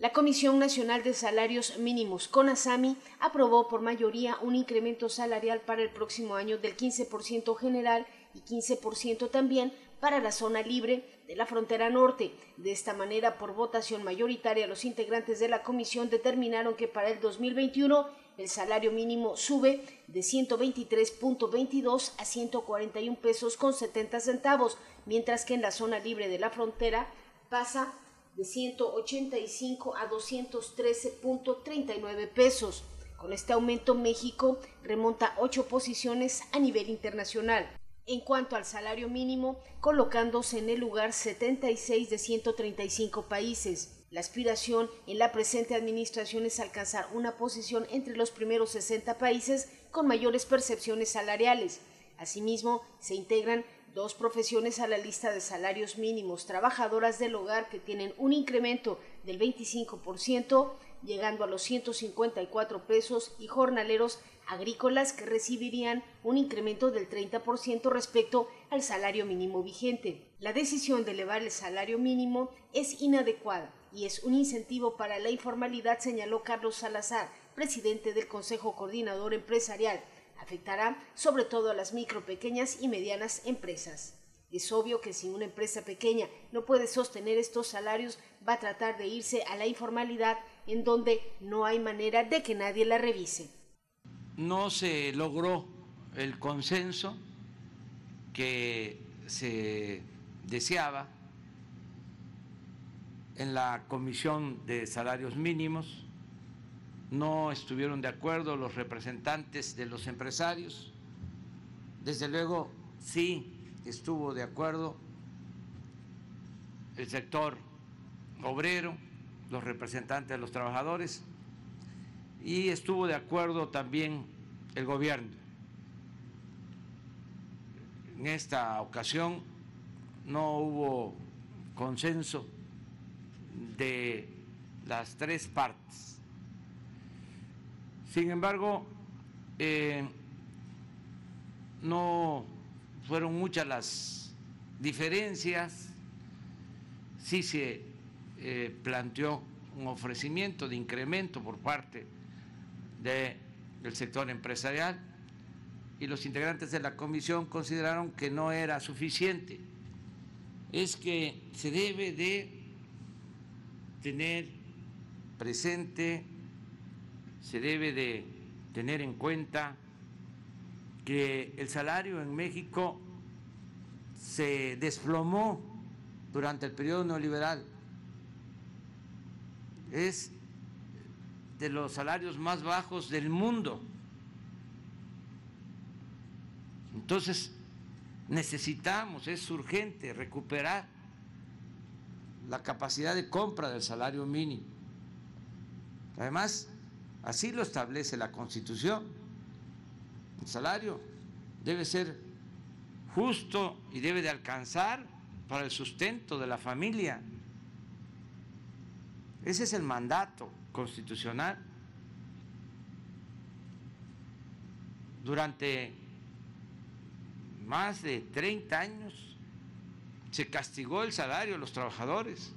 La Comisión Nacional de Salarios Mínimos, CONASAMI, aprobó por mayoría un incremento salarial para el próximo año del 15% general y 15% también para la zona libre de la frontera norte. De esta manera, por votación mayoritaria, los integrantes de la comisión determinaron que para el 2021 el salario mínimo sube de 123.22 a 141 pesos con 70 centavos, mientras que en la zona libre de la frontera pasa de 185 a 213.39 pesos. Con este aumento, México remonta ocho posiciones a nivel internacional. En cuanto al salario mínimo, colocándose en el lugar 76 de 135 países. La aspiración en la presente administración es alcanzar una posición entre los primeros 60 países con mayores percepciones salariales. Asimismo, se integran dos profesiones a la lista de salarios mínimos, trabajadoras del hogar que tienen un incremento del 25%, llegando a los 154 pesos, y jornaleros agrícolas que recibirían un incremento del 30% respecto al salario mínimo vigente. La decisión de elevar el salario mínimo es inadecuada y es un incentivo para la informalidad, señaló Carlos Salazar, presidente del Consejo Coordinador Empresarial afectará sobre todo a las micro, pequeñas y medianas empresas. Es obvio que si una empresa pequeña no puede sostener estos salarios, va a tratar de irse a la informalidad en donde no hay manera de que nadie la revise. No se logró el consenso que se deseaba en la Comisión de Salarios Mínimos no estuvieron de acuerdo los representantes de los empresarios. Desde luego, sí estuvo de acuerdo el sector obrero, los representantes de los trabajadores y estuvo de acuerdo también el gobierno. En esta ocasión no hubo consenso de las tres partes sin embargo, eh, no fueron muchas las diferencias, sí se eh, planteó un ofrecimiento de incremento por parte del sector empresarial y los integrantes de la comisión consideraron que no era suficiente. Es que se debe de tener presente se debe de tener en cuenta que el salario en México se desplomó durante el periodo neoliberal. Es de los salarios más bajos del mundo. Entonces, necesitamos, es urgente recuperar la capacidad de compra del salario mínimo. Además, Así lo establece la Constitución. El salario debe ser justo y debe de alcanzar para el sustento de la familia. Ese es el mandato constitucional. Durante más de 30 años se castigó el salario de los trabajadores.